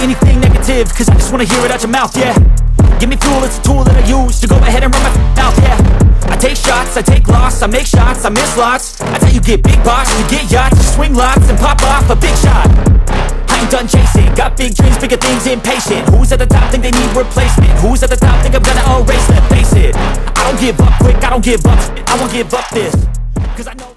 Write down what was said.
anything negative, cause I just wanna hear it out your mouth, yeah. Give me fuel, it's a tool that I use to go ahead and run my mouth, yeah. I take shots, I take loss, I make shots, I miss lots. I tell you get big boss, you get yachts, you swing lots and pop off a big shot. I ain't done chasing, got big dreams, bigger things, impatient. Who's at the top think they need replacement? Who's at the top think I'm gonna erase them? Face it, I don't give up quick, I don't give up, I won't give up this Cause I know